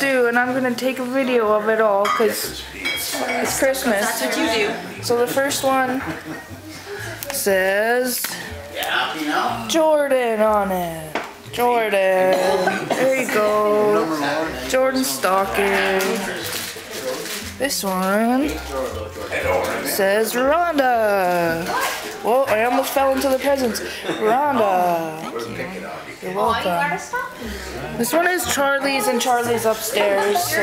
do, and I'm gonna take a video of it all because it's Christmas. That's what you do. So the first one says Jordan on it. Jordan. There you go. Jordan stocking. This one says Rhonda. Whoa, I almost fell into the presents. Rhonda. thank you. You're welcome. This one is Charlie's and Charlie's upstairs, so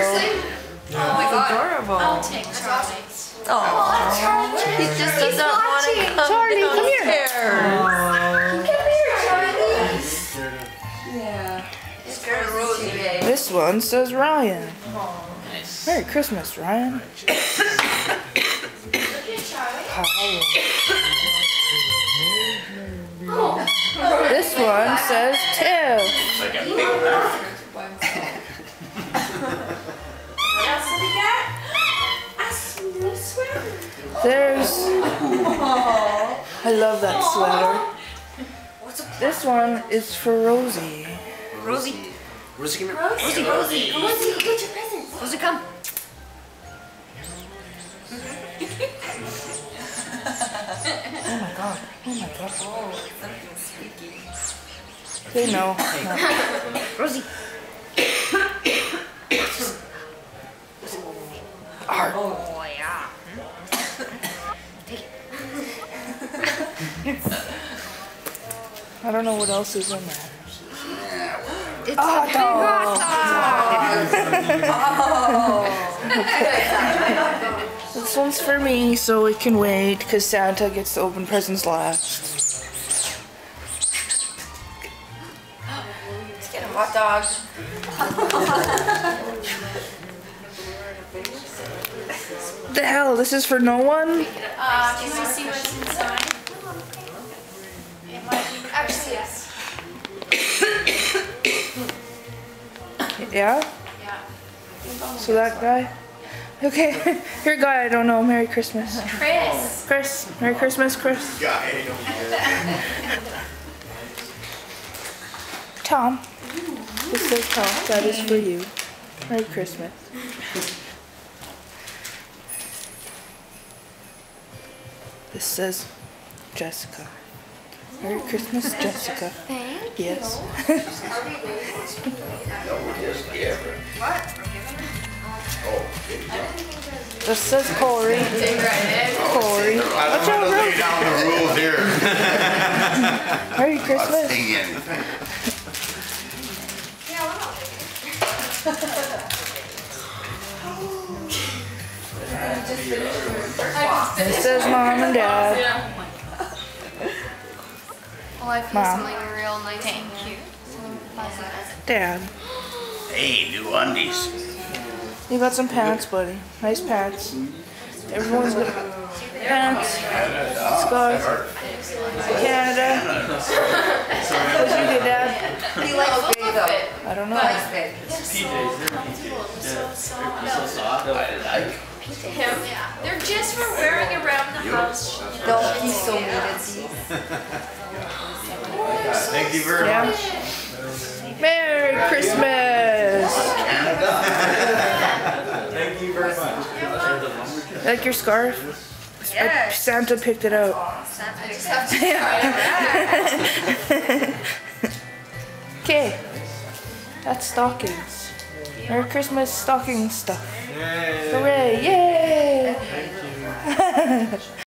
Adorable. I'll take Charlie's. Oh. He just does not want to come Charlie, come here. downstairs. this one says Ryan. Merry Christmas, Ryan. This one says Tiff. There's. I love that sweater. This one is for Rosie. Rosie, Rosie, come here. Rosie, Rosie, Rosie, get your presents. Rosie, come. God. Oh my god. Oh, something squeaky. They know. No. Rosie. Oh, yeah. I don't know what else is in there. It's a big hot dog. This one's for me, so it can wait, because Santa gets to open presents last. Let's get a hot dog. The hell? This is for no one? Uh, can we see what's inside? Actually, yes. Yeah? Yeah. So that guy? Okay, your guy I don't know. Merry Christmas. Chris. Chris, Merry Christmas, Chris. Tom. This says Tom. That is for you. Merry Christmas. This says Jessica. Merry Christmas, Jessica. Thank Yes. This says Corey. Corey. Watch out, bro. Lay down the rules here. Merry Christmas. Singing. It says mom and dad. Oh, I feel Mom. something real nice. Thank you. Dad. Hey, new undies. You got some pants, buddy. Nice pants. Everyone's got pants, scarf, Canada. What'd you get, Dad? He likes big though. I don't He know. likes big. Him, yeah. They're just for wearing around the house. No, he's so needed. Thank you very Yeah. Merry Christmas. Thank you very much. Like your scarf? Yes. Santa picked it out. I just have to try. Okay. That's stockings. Merry Christmas stocking stuff. Hooray! Yay!